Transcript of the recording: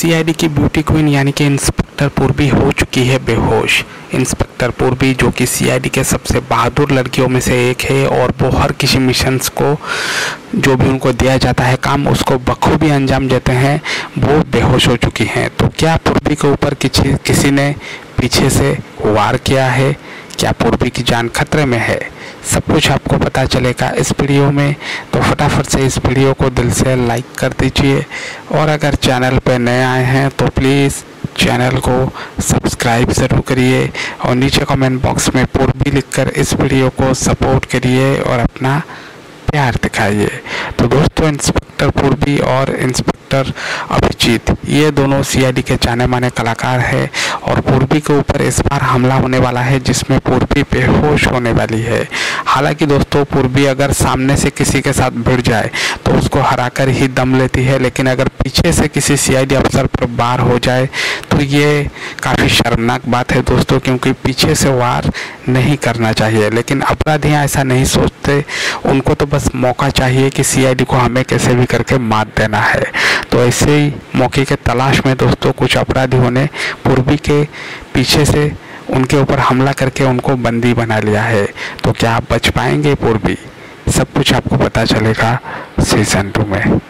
CID की beauty queen यानी कि इंस्पेक्टर पूर्वी हो चुकी है बेहोश। इंस्पेक्टर पूर्वी जो कि सीआईडी के सबसे बहादुर लड़कियों में से एक है और वो हर किसी मिशंस को जो भी उनको दिया जाता है काम, उसको बखूबी अंजाम देते हैं, वो बेहोश हो चुकी हैं। तो क्या पूर्वी के ऊपर किसी किसी ने पीछे से वार किया है? क्या पूर्वी की जान खतरे में है। सब कुछ आपको पता चलेगा इस वीडियो में। तो फटाफट से इस वीडियो को दिल से लाइक कर दीजिए। और अगर चैनल पर नए आए हैं तो प्लीज़ चैनल को सब्सक्राइब ज़रूर करिए और नीचे कमेंट बॉक्स में पूर्वी लिखकर इस वीडियो को सपोर्ट करिए और अपना प्यार दिखाइए। तो दोस्तों इंस्पेक्टर पूर्वी और इंस्पेक्टर अभिजीत। ये दोनों सीआईडी के जाने माने कलाकार हैं और पूर्वी के ऊपर इस बार हमला होने वाला है, जिसमें पूर्वी बेहोश होने वाली है। हालाँकि दोस्तों, पूर्वी अगर सामने से किसी के साथ भिड़ जाए तो उसको हराकर ही दम लेती है, लेकिन अगर पीछे से किसी सीआईडी अफसर पर वार हो जाए तो ये काफ़ी शर्मनाक बात है दोस्तों, क्योंकि पीछे से वार नहीं करना चाहिए। लेकिन अपराधियाँ ऐसा नहीं सोचते, उनको तो बस मौका चाहिए कि सीआईडी को हमें कैसे भी करके मात देना है। तो ऐसे ही मौके के तलाश में दोस्तों कुछ अपराधियों ने पूर्वी के पीछे से उनके ऊपर हमला करके उनको बंदी बना लिया है। तो क्या आप बच पाएँगे पूर्वी? सब कुछ आपको पता चलेगा सीज़न टू में।